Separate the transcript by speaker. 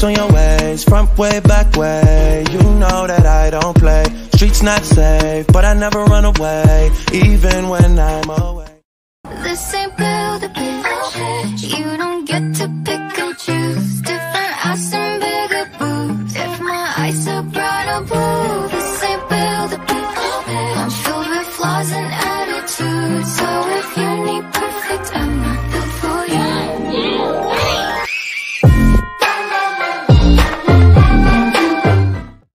Speaker 1: thoughts on your ways, front way, back way. You know that I don't play. Streets not safe, but I never run away, even when I'm away.
Speaker 2: This ain't build a bitch. You don't get to pick and choose. Different ass and bigger boobs. If my eyes are brighter blue, this ain't build a bitch. I'm filled with flaws and attitudes. So